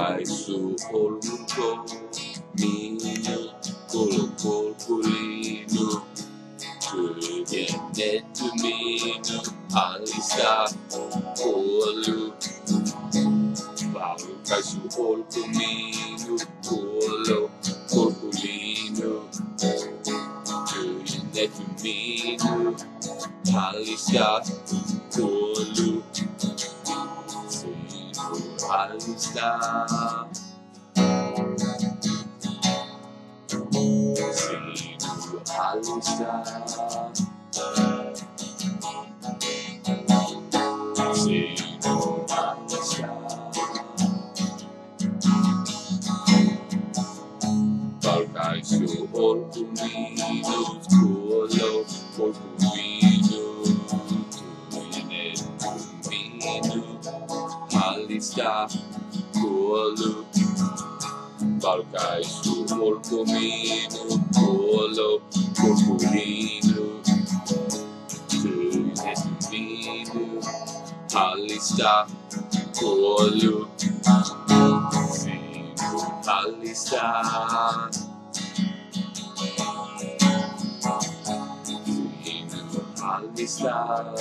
Valkaisu olko minu, kolokol kulinu. Tyhjennetty minu, alista kuollu. Valkaisu olko minu, kolo, kolkulinu. Tyhjennetty minu, alista kuollu. Sinun alista. Sinun alista. Sinun alista. Valkaisu olku minut, kuolo realizar Colo Barca escuro comino Colo Purpurino Três divino Alistar Colo Fino alista, Fino alista